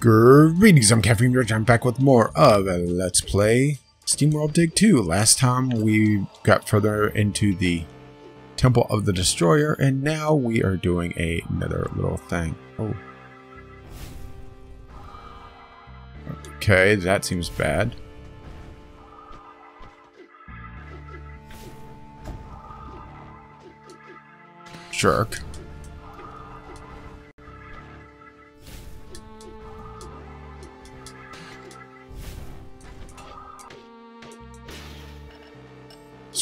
Greetings, I'm Captain George. I'm back with more of Let's Play SteamWorld Dig 2. Last time we got further into the Temple of the Destroyer, and now we are doing a, another little thing. Oh. Okay, that seems bad. Jerk.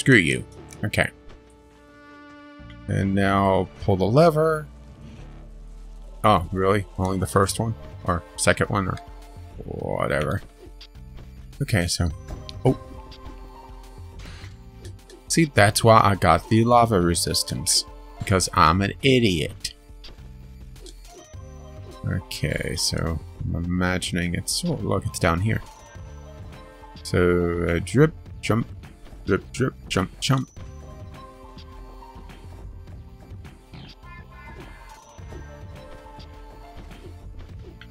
Screw you. Okay. And now pull the lever. Oh, really? Only the first one? Or second one? Or whatever. Okay, so... Oh. See, that's why I got the lava resistance. Because I'm an idiot. Okay, so I'm imagining it's... Oh, look, it's down here. So, uh, drip, jump, drip, drip, jump, jump.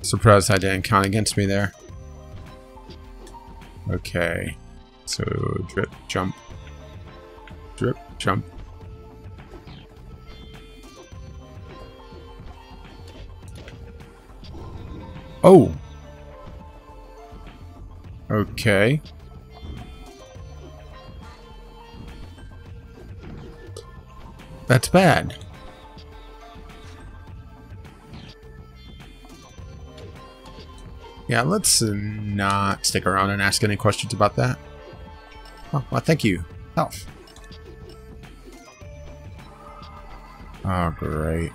Surprised I didn't count against me there. Okay. So, drip, jump. Drip, jump. Oh! Okay. That's bad. Yeah, let's uh, not stick around and ask any questions about that. Oh, well, thank you. Health. Oh, great.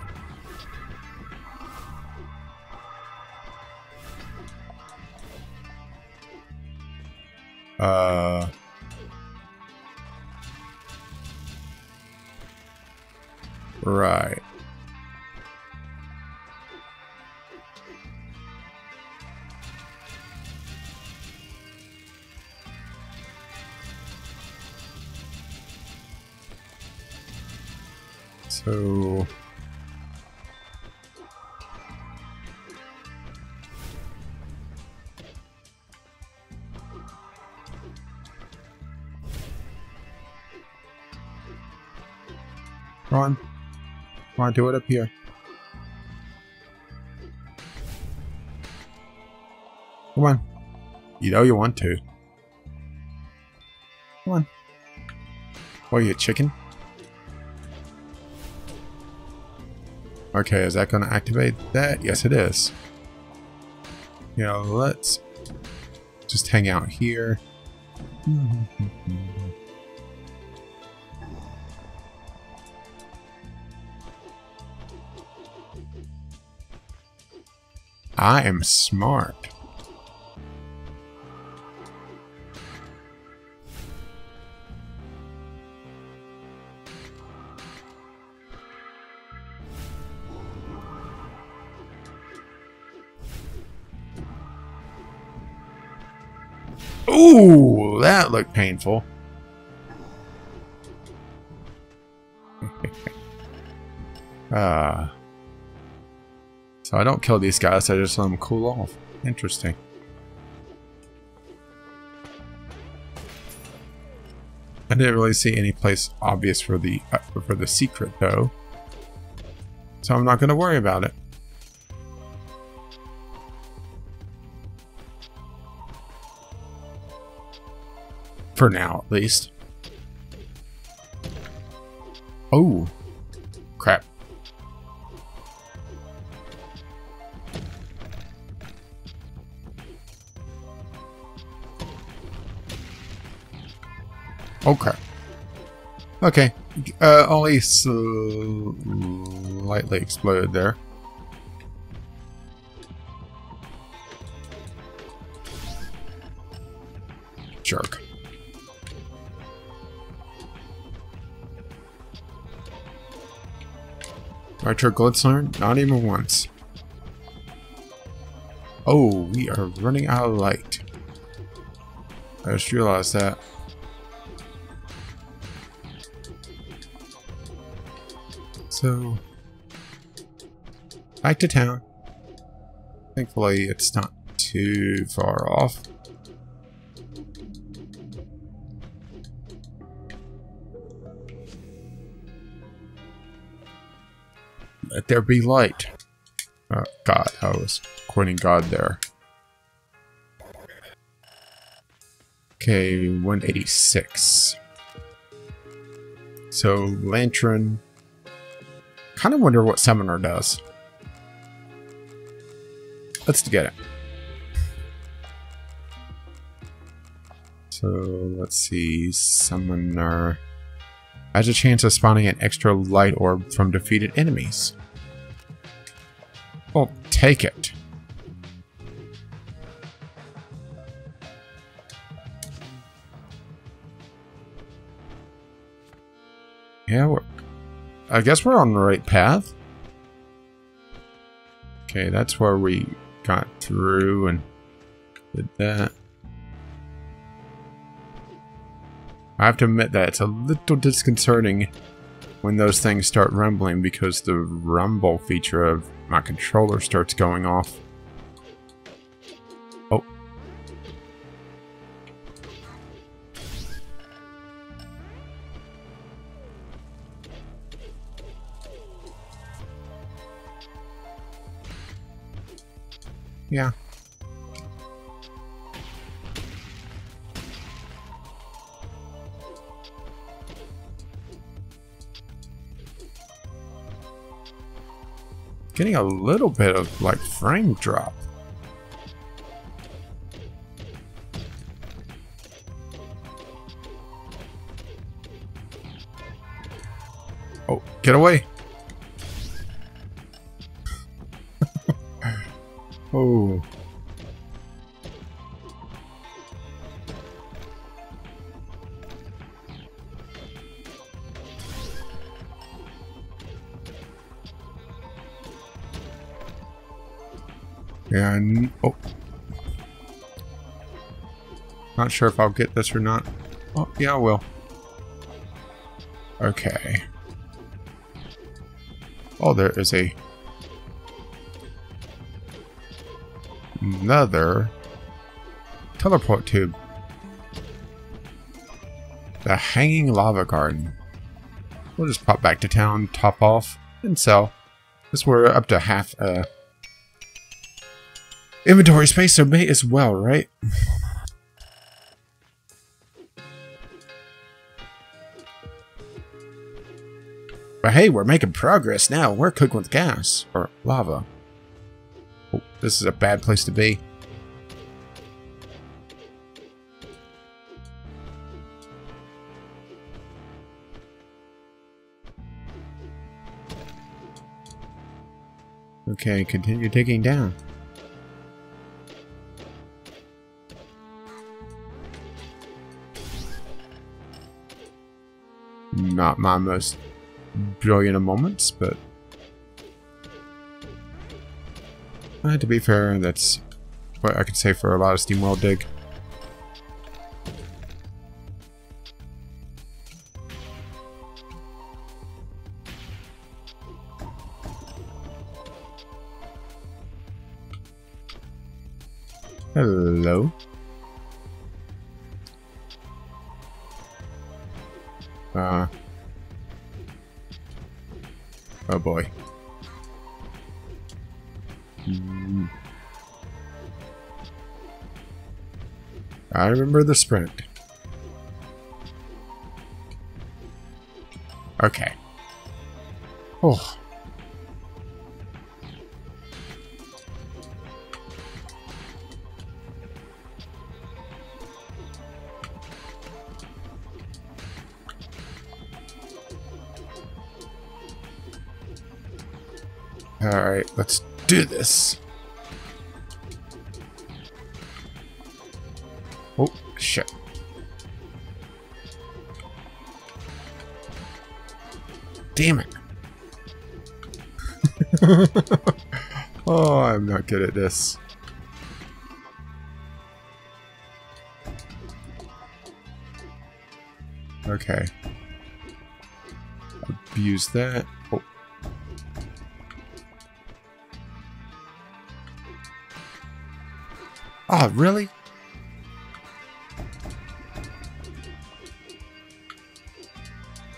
Uh... On, do it up here. Come on. You know you want to. Come on. What are you, a chicken? Okay, is that going to activate that? Yes, it is. Yeah, let's just hang out here. I am smart. Ooh, that looked painful. Ah. uh. So I don't kill these guys, I just let them cool off. Interesting. I didn't really see any place obvious for the uh, for the secret though. So I'm not going to worry about it. For now, at least. Oh. Okay. Okay. Uh, only slightly exploded there. Jerk. Nitro Glitzner? Not even once. Oh, we are running out of light. I just realized that. So, back to town. Thankfully, it's not too far off. Let there be light. Oh, God, I was quoting God there. Okay, 186. So, Lantern. Kind of wonder what Summoner does. Let's get it. So, let's see. Summoner has a chance of spawning an extra light orb from defeated enemies. Well, take it. Yeah, we're, I guess we're on the right path. Okay, that's where we got through and did that. I have to admit that it's a little disconcerting when those things start rumbling because the rumble feature of my controller starts going off. Yeah. Getting a little bit of like frame drop. Oh, get away. Not sure if I'll get this or not. Oh, yeah, I will. Okay. Oh, there is a another teleport tube. The Hanging Lava Garden. We'll just pop back to town, top off, and sell. This we're up to half uh Inventory space, so may as well, right? But hey, we're making progress now. We're cooking with gas. Or lava. Oh, this is a bad place to be. Okay, continue digging down. not my most brilliant of moments, but uh, to be fair, that's what I could say for a lot of SteamWorld Dig. Hello. Uh, oh boy. I remember the sprint. Okay. Oh. Alright, let's do this. Oh, shit. Damn it. oh, I'm not good at this. Okay. Abuse that. Oh, really?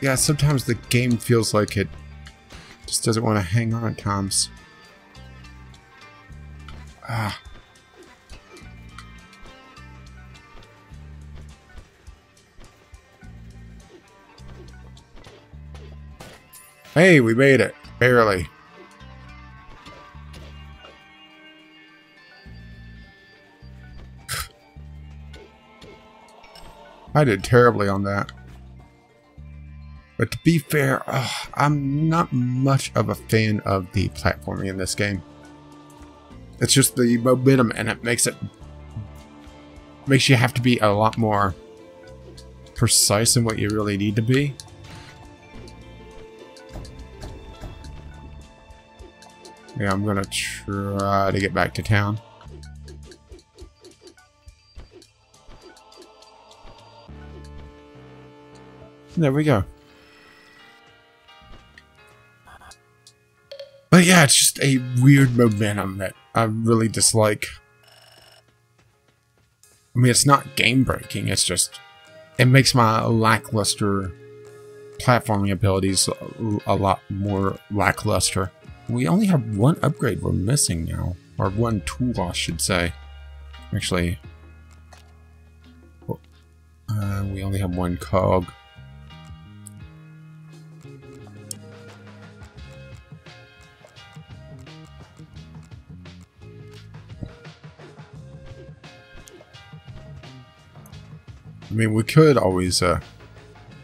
Yeah, sometimes the game feels like it just doesn't want to hang on at times. Ah. Hey, we made it. Barely. I did terribly on that. But to be fair, I'm not much of a fan of the platforming in this game. It's just the momentum and it makes it makes you have to be a lot more precise in what you really need to be. Yeah, I'm gonna try to get back to town. There we go. But yeah, it's just a weird momentum that I really dislike. I mean, it's not game breaking, it's just, it makes my lackluster platforming abilities a lot more lackluster. We only have one upgrade we're missing now, or one tool, I should say. Actually, uh, we only have one cog. I mean, we could always uh,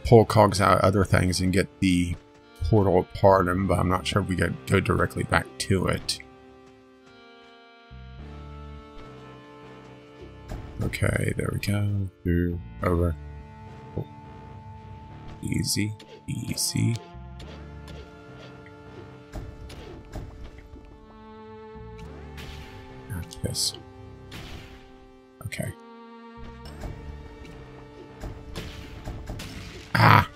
pull cogs out other things and get the portal pardon, but I'm not sure if we could go directly back to it. Okay, there we go. Through, over. Oh. Easy, easy. This. Okay. Ah.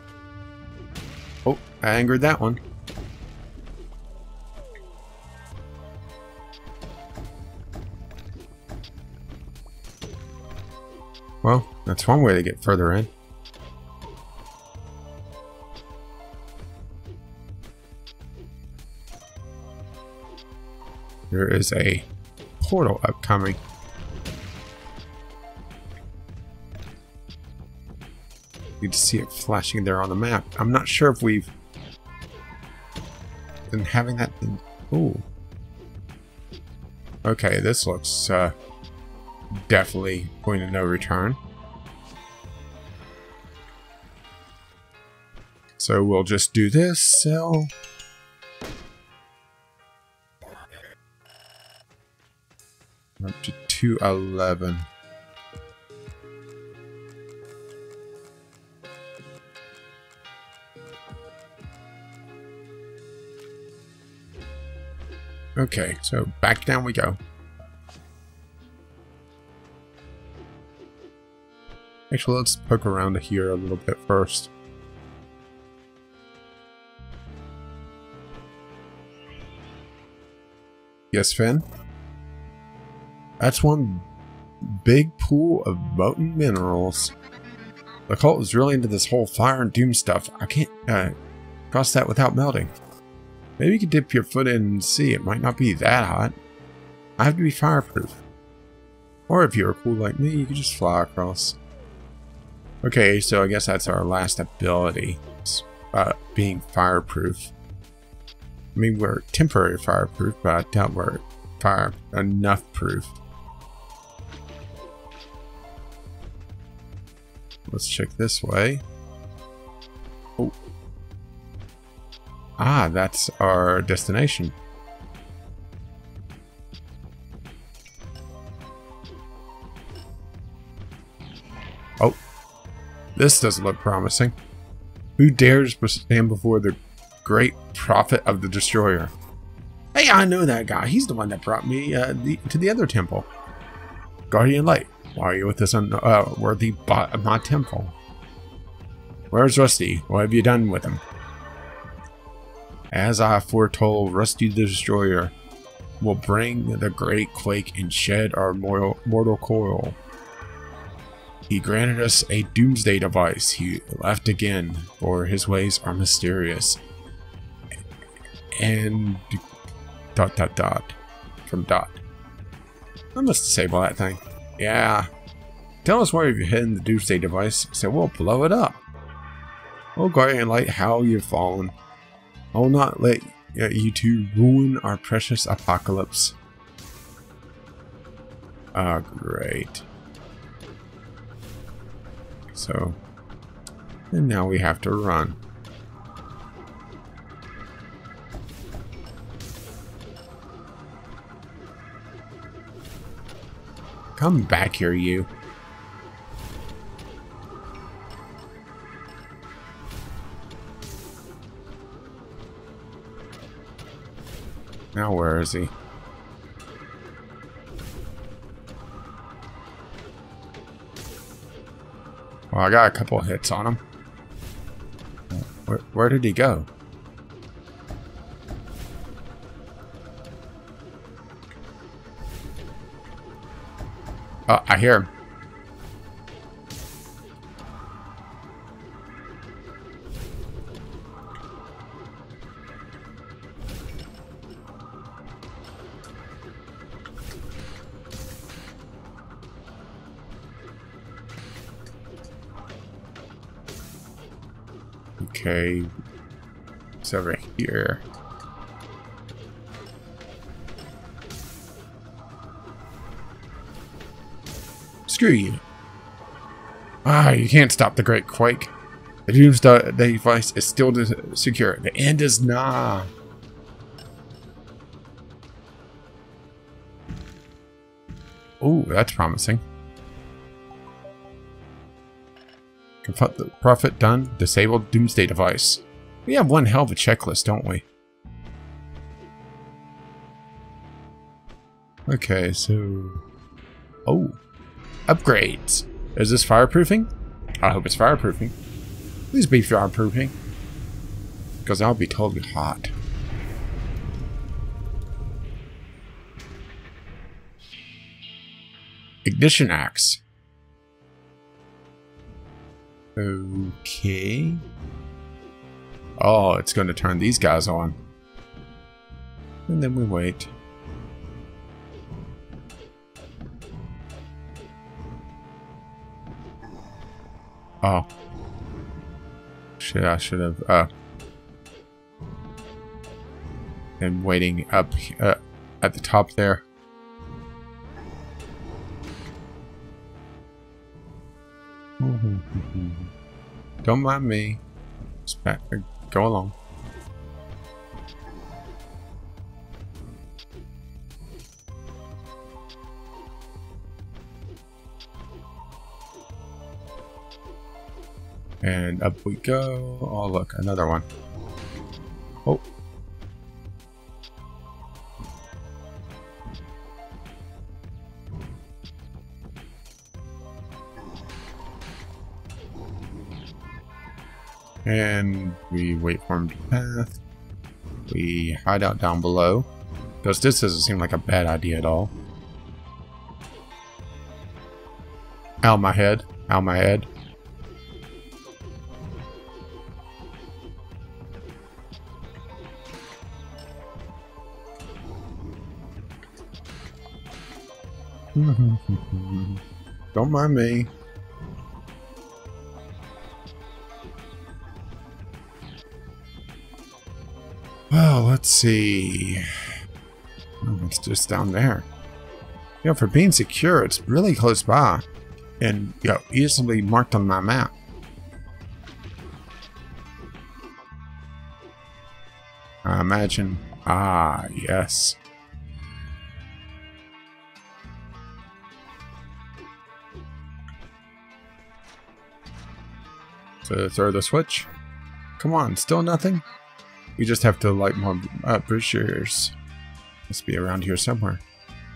Oh, I angered that one. Well, that's one way to get further in. There is a portal upcoming. You can see it flashing there on the map. I'm not sure if we've been having that in... Ooh. Okay, this looks uh, definitely going to no return. So we'll just do this, sell. Up to 211. Okay, so back down we go. Actually, let's poke around here a little bit first. Yes, Finn? That's one big pool of molten minerals. The cult is really into this whole fire and doom stuff. I can't uh, cross that without melting. Maybe you could dip your foot in and see. It might not be that hot. I have to be fireproof. Or if you're cool like me, you could just fly across. Okay, so I guess that's our last ability. Uh, being fireproof. I mean, we're temporary fireproof, but I doubt we're fire enough proof. Let's check this way. Ah, that's our destination. Oh, this doesn't look promising. Who dares stand before the great prophet of the destroyer? Hey, I know that guy. He's the one that brought me uh, the, to the other temple. Guardian Light, why are you with this unworthy uh, of my temple? Where's Rusty? What have you done with him? As I foretold, Rusty the Destroyer will bring the great quake and shed our mortal, mortal coil. He granted us a doomsday device. He left again, for his ways are mysterious. And dot dot dot from dot. I must disable that thing. Yeah. Tell us where you've hidden the doomsday device, so we'll blow it up. Oh, guardian light, how you've fallen. I will not let you two ruin our precious apocalypse. Ah, great. So, and now we have to run. Come back here, you. Now where is he? Well, I got a couple hits on him. Where, where did he go? Oh, I hear him. Okay. It's over here. Screw you. Ah, you can't stop the Great Quake. The Doomsday device is still secure. The end is nigh. Oh, that's promising. Prophet done. Disabled Doomsday device. We have one hell of a checklist, don't we? Okay, so... Oh. Upgrades. Is this fireproofing? I hope it's fireproofing. Please be fireproofing. Because I'll be totally hot. Ignition axe. Okay. Oh, it's going to turn these guys on. And then we wait. Oh. Shit, I should have, uh... Been waiting up uh, at the top there. Don't mind me. Just go along. And up we go. Oh, look, another one. And we wait for him to path. We hide out down below. Because this doesn't seem like a bad idea at all. Out my head. Out my head. Don't mind me. Let's see. Oh, it's just down there. You know, for being secure, it's really close by. And, you know, easily marked on my map. I imagine. Ah, yes. So throw the switch. Come on, still nothing? We just have to light more uh, braziers. Must be around here somewhere.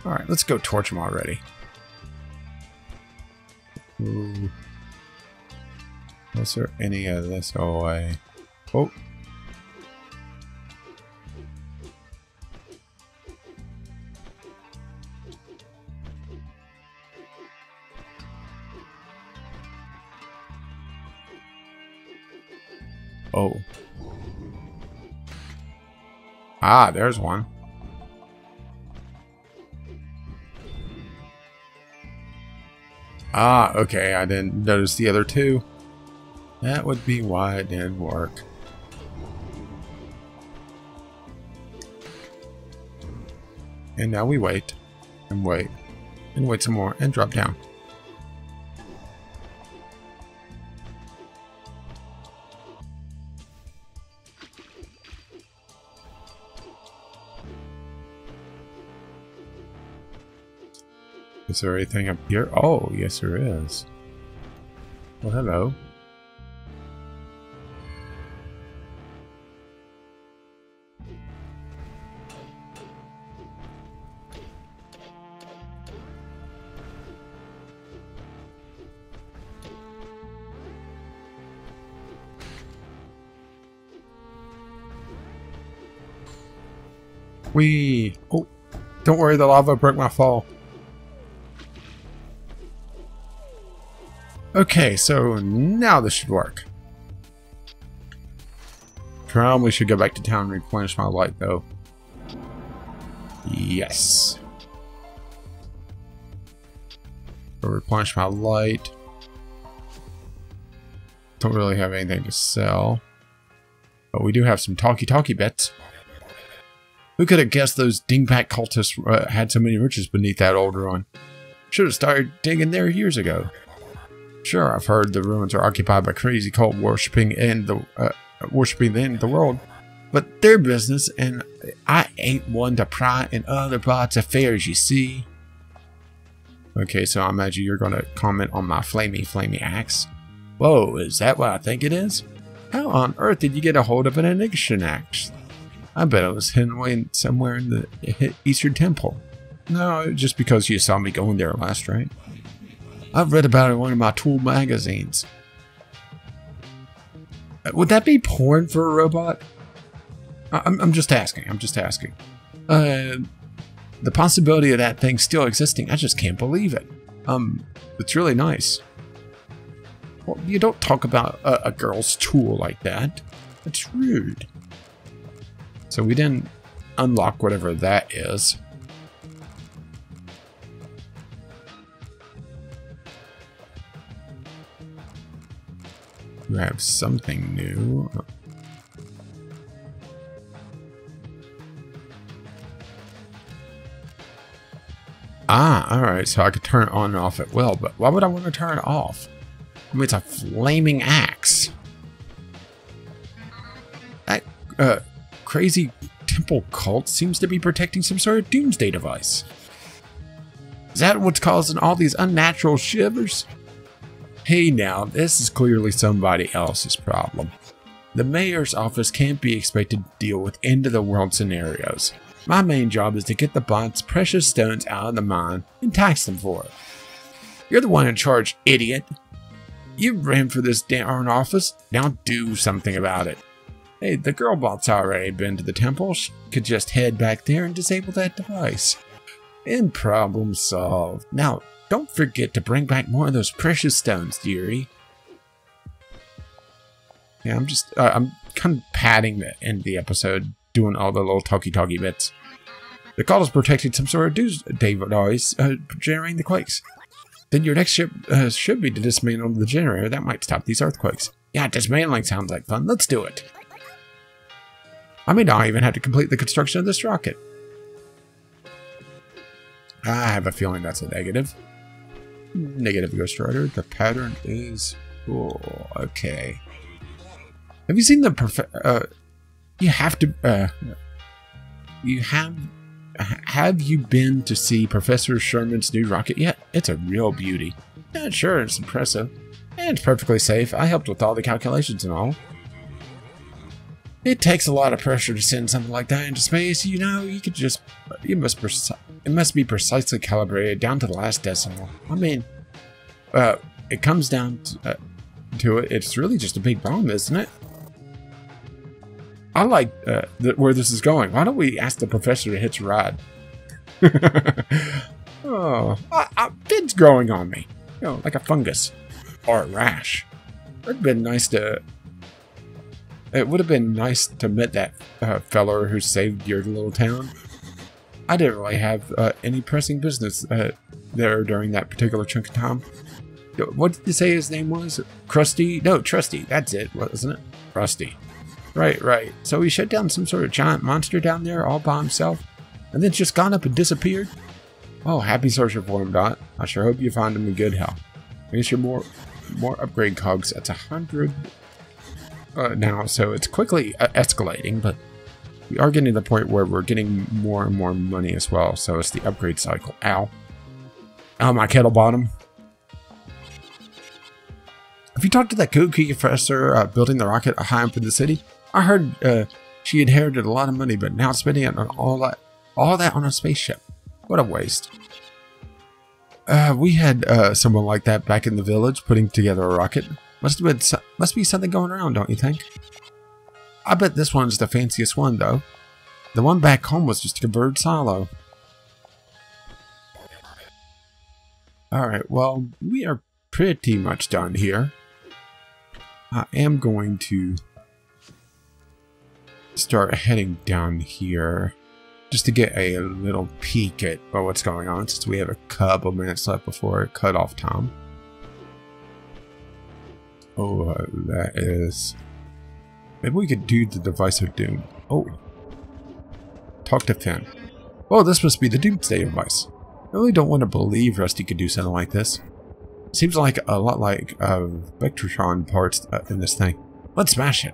Alright, let's go torch them already. Ooh. Was there any of this? Oh. Oh. Ah, there's one. Ah, okay, I didn't notice the other two. That would be why it didn't work. And now we wait, and wait, and wait some more, and drop down. Is there anything up here? Oh, yes there is. Well, hello. We. Oh, don't worry, the lava broke my fall. Okay, so now this should work. Probably should go back to town and replenish my light, though. Yes. Go replenish my light. Don't really have anything to sell. But we do have some talkie-talkie bets. Who could have guessed those dingbat cultists uh, had so many riches beneath that old ruin? Should have started digging there years ago. Sure, I've heard the ruins are occupied by crazy cult worshipping and the uh, worshipping the end of the world, but their business, and I ain't one to pry in other parts' affairs. You see. Okay, so I imagine you're to comment on my flamey, flamey axe. Whoa, is that what I think it is? How on earth did you get a hold of an ignition axe? I bet it was hidden away somewhere in the Eastern Temple. No, just because you saw me going there last, right? I've read about it in one of my tool magazines. Uh, would that be porn for a robot? I'm, I'm just asking. I'm just asking. Uh, the possibility of that thing still existing, I just can't believe it. Um, it's really nice. Well, you don't talk about a, a girl's tool like that. It's rude. So we didn't unlock whatever that is. Have something new. Ah, alright, so I could turn it on and off at will, but why would I want to turn it off? I mean, it's a flaming axe. That, uh, crazy temple cult seems to be protecting some sort of doomsday device. Is that what's causing all these unnatural shivers? Hey now, this is clearly somebody else's problem. The mayor's office can't be expected to deal with end-of-the-world scenarios. My main job is to get the bots precious stones out of the mine and tax them for it. You're the one in charge, idiot. You ran for this darn office, now do something about it. Hey, the girl bot's already been to the temple. She could just head back there and disable that device. And problem solved. Now, don't forget to bring back more of those precious stones, dearie. Yeah, I'm just, uh, I'm kind of padding the end of the episode, doing all the little talkie-talkie bits. The call is protecting some sort of doomsday device, uh, generating the quakes. Then your next ship uh, should be to dismantle the generator. That might stop these earthquakes. Yeah, dismantling sounds like fun. Let's do it. I may not even have to complete the construction of this rocket. I have a feeling that's a negative. Negative Ghost Rider. The pattern is... Oh, okay. Have you seen the perfect... Uh, you have to... Uh, you have... Have you been to see Professor Sherman's new rocket yet? It's a real beauty. Yeah, sure, it's impressive. And it's perfectly safe. I helped with all the calculations and all. It takes a lot of pressure to send something like that into space. You know, you could just, you must, it must be precisely calibrated down to the last decimal. I mean, uh, it comes down to, uh, to it. It's really just a big bomb, isn't it? I like uh, where this is going. Why don't we ask the professor to hitch a ride? oh, I, I, Fid's growing on me, you know, like a fungus or a rash. It'd been nice to It would have been nice to meet that uh, feller who saved your little town. I didn't really have uh, any pressing business uh, there during that particular chunk of time. What did you say his name was? Krusty? No, Trusty. That's it, wasn't it? Rusty. Right, right. So he shut down some sort of giant monster down there all by himself, and then just gone up and disappeared? Oh, happy searching for him, Dot. I sure hope you find him in good health. Make sure more more upgrade cogs. That's a hundred uh, now, so it's quickly uh, escalating, but we are getting to the point where we're getting more and more money as well. So it's the upgrade cycle. Ow. Ow, my kettle bottom. Have you talked to that kooky professor uh, building the rocket high up in the city? I heard uh, she inherited a lot of money, but now spending it on all that, all that on a spaceship. What a waste. Uh, we had uh, someone like that back in the village putting together a rocket. Must have been must be something going around, don't you think? I bet this one's the fanciest one, though. The one back home was just a converted silo. Alright, well, we are pretty much done here. I am going to start heading down here just to get a little peek at what's going on since we have a couple minutes left before cutoff time. Oh, uh, that is... Maybe we could do the device of doom. Oh. Talk to Finn. Oh, this must be the Doomsday device. I really don't want to believe Rusty could do something like this. Seems like a lot like uh, Vectratron parts uh, in this thing. Let's smash it.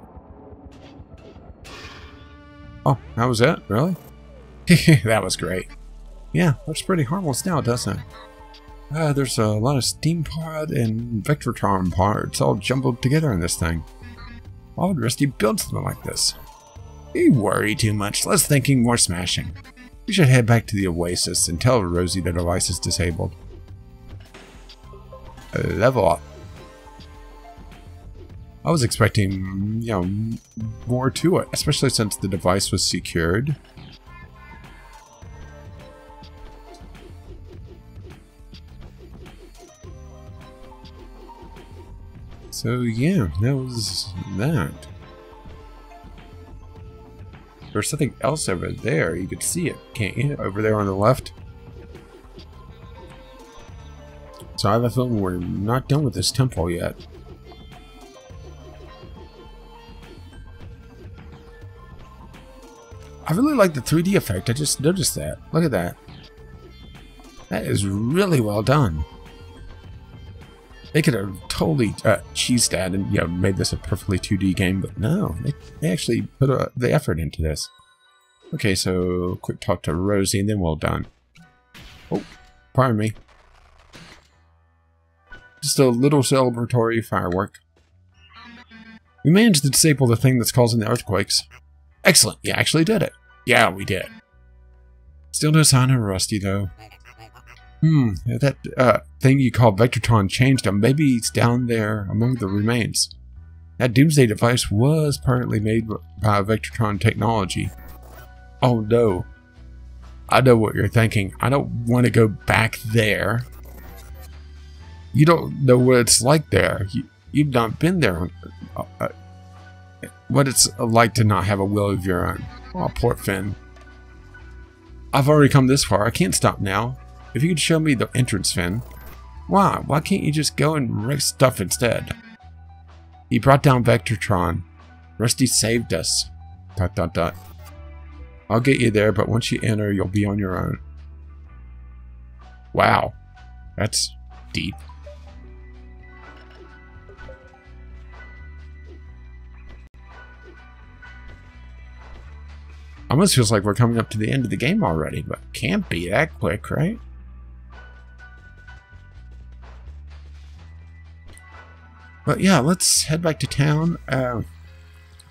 Oh, that was it? Really? that was great. Yeah, looks pretty harmless now, doesn't it? Uh, there's a lot of steambot and Vectratron parts all jumbled together in this thing. Why would Rusty build something like this? You worry too much, less thinking, more smashing. We should head back to the Oasis and tell Rosie the device is disabled. Uh, level up. I was expecting, you know, more to it, especially since the device was secured. So yeah, that was that. There's something else over there. You could see it, can't you? Over there on the left. So I have a feeling we're not done with this temple yet. I really like the 3D effect. I just noticed that. Look at that. That is really well done. They could have totally uh, cheesed that and you know made this a perfectly 2D game, but no, they, they actually put a, the effort into this. Okay, so quick talk to Rosie and then we're done. Oh, pardon me. Just a little celebratory firework. We managed to disable the thing that's causing the earthquakes. Excellent, you actually did it. Yeah, we did. Still no sign of Rusty, though. Hmm, that uh, thing you call Vectratron changed him. Maybe it's down there among the remains. That Doomsday device was partly made by Vectratron technology. Oh no. I know what you're thinking. I don't want to go back there. You don't know what it's like there. You, you've not been there. Uh, uh, what it's like to not have a will of your own. Oh, poor Finn. I've already come this far. I can't stop now. If you could show me the entrance, Finn. Why? Why can't you just go and wreck stuff instead? He brought down Vectortron. Rusty saved us. Dot dot dot. I'll get you there, but once you enter, you'll be on your own. Wow. That's deep. Almost feels like we're coming up to the end of the game already, but can't be that quick, right? But yeah, let's head back to town. Uh,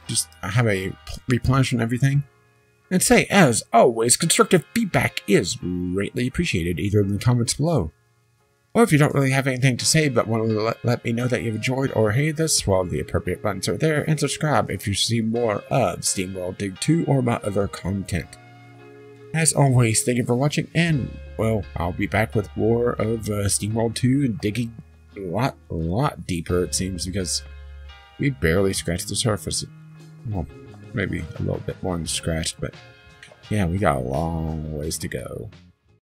just have a replenish and everything. And say, as always, constructive feedback is greatly appreciated, either in the comments below. Or if you don't really have anything to say but want to let, let me know that you've enjoyed or hated this, well, the appropriate buttons are there, and subscribe if you see more of SteamWorld Dig 2 or my other content. As always, thank you for watching, and, well, I'll be back with more of uh, SteamWorld 2 and digging a lot, a lot deeper, it seems, because we barely scratched the surface. Well, maybe a little bit more than scratched, but yeah, we got a long ways to go.